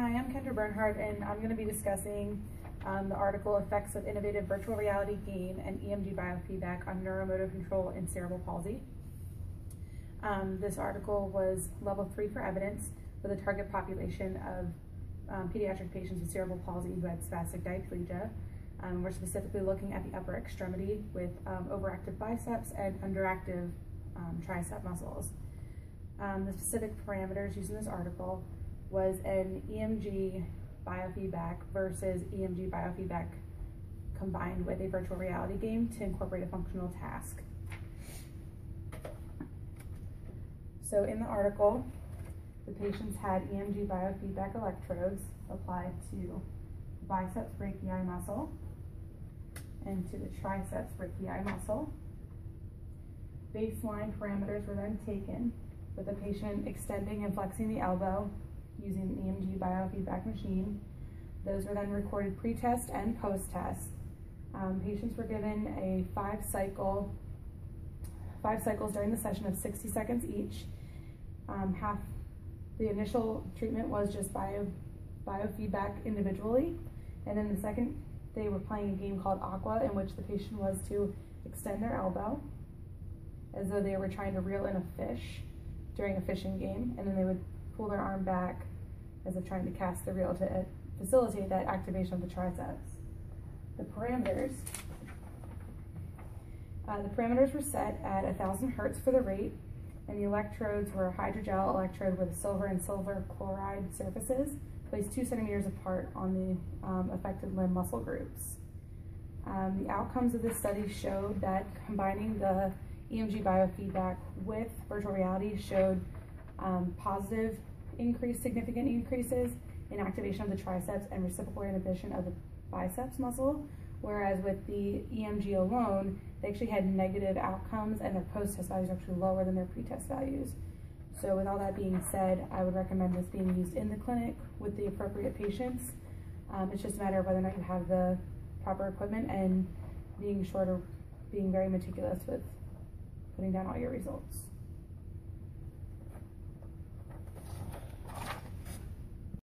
Hi, I'm Kendra Bernhardt, and I'm going to be discussing um, the article Effects of Innovative Virtual Reality Game and EMG Biofeedback on Neuromotor Control in Cerebral Palsy. Um, this article was level three for evidence with a target population of um, pediatric patients with cerebral palsy who had spastic diplegia. Um, we're specifically looking at the upper extremity with um, overactive biceps and underactive um, tricep muscles. The specific parameters used in this article was an EMG biofeedback versus EMG biofeedback combined with a virtual reality game to incorporate a functional task. So in the article, the patients had EMG biofeedback electrodes applied to the biceps brachii muscle and to the triceps brachii muscle. Baseline parameters were then taken with the patient extending and flexing the elbow using an EMG biofeedback machine. Those were then recorded pre-test and post-test. Um, patients were given a five cycle, five cycles during the session of 60 seconds each. Um, half the initial treatment was just bio, biofeedback individually, and then the second they were playing a game called Aqua, in which the patient was to extend their elbow as though they were trying to reel in a fish during a fishing game, and then they would pull their arm back as if trying to cast the reel to facilitate that activation of the triceps. The parameters, uh, the parameters were set at 1,000 hertz for the rate, and the electrodes were a hydrogel electrode with silver and silver chloride surfaces, placed two centimeters apart on the um, affected limb muscle groups. Um, the outcomes of this study showed that combining the EMG biofeedback with virtual reality showed um, positive increase, significant increases in activation of the triceps and reciprocal inhibition of the biceps muscle, whereas with the EMG alone, they actually had negative outcomes and their post-test values actually lower than their pre-test values. So with all that being said, I would recommend this being used in the clinic with the appropriate patients. Um, it's just a matter of whether or not you have the proper equipment and being shorter, being very meticulous with putting down all your results.